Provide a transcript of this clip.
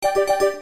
you